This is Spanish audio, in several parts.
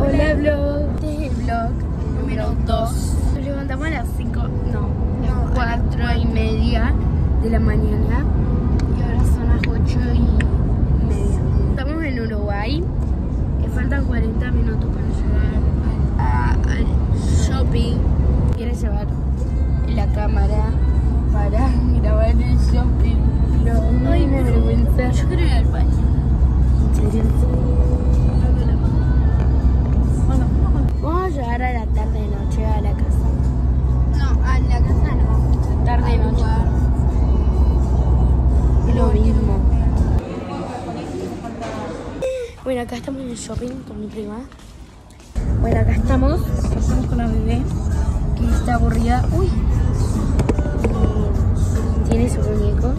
Hola vlog, este es el vlog número 2 Nos levantamos a las 5, no, las 4 y media de la mañana. Y ahora son las 8 y media. Estamos en Uruguay, que faltan 40 minutos para llegar al shopping. Quiere llevar la cámara para Bueno, acá estamos en el shopping con mi prima. Bueno, acá estamos. Estamos con la bebé que está aburrida. Uy. Tiene su muñeco.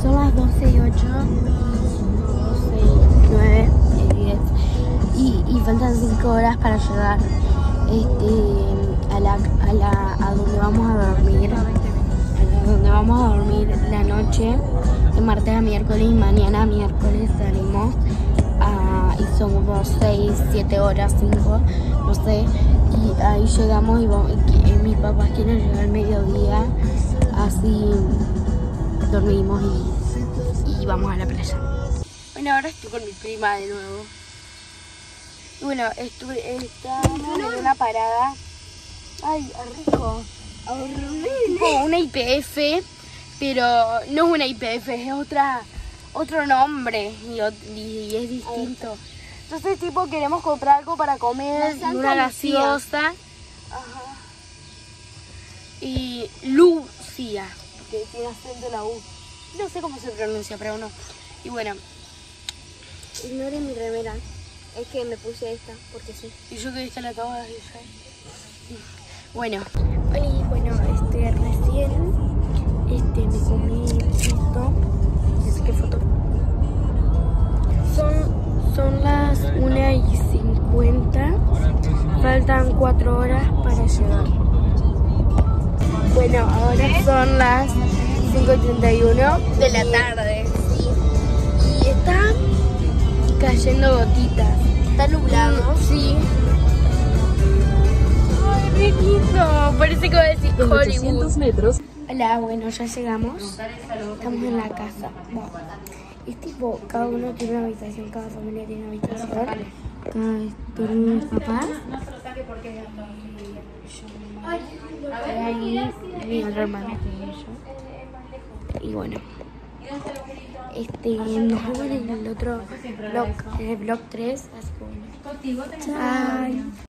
Son las 12 y 8. 12 y 9 y 10. Y, y faltan 5 horas para llegar este, a, la, a, la, a donde vamos a dormir. A donde vamos a dormir la noche. Martes a miércoles y mañana miércoles salimos. a- y son unos 6, 7 horas, 5, no sé. Y ahí llegamos y, vamos- y y mis papás quieren llegar al mediodía. Así dormimos y, y vamos a la playa. Bueno, ahora estoy con mi prima de nuevo. Y bueno, estuve, en una parada. Ay, rico. Tipo una IPF, pero no es una IPF, es otra, otro nombre y, es distinto. Entonces, tipo, queremos comprar algo para comer, La una gaseosa. Y Lucía, porque tiene acento la U. No sé cómo se pronuncia, pero no. Y bueno, ignoren mi remera. Es que me puse esta, porque sí. Y yo que esta la acabo de dejar. Bueno. Y bueno, este este me comí esto. Es que foto. Son, son las 1 y 50. Faltan 4 horas para llegar. Bueno, ahora son las 5 y 31 De la tarde. y está cayendo gotitas. Está nublado. Sí. Ay, re lindo. Parece que va a decir Hollywood. 800 metros, Hola, bueno, ya llegamos. Estamos en la casa. Es tipo, cada uno tiene una habitación, cada familia tiene una habitación. Acá duermen mis papás. Ahí mi otra que. Y bueno. Este, nos vemos en el otro vlog, en el vlog 3. Así que bueno. Chao.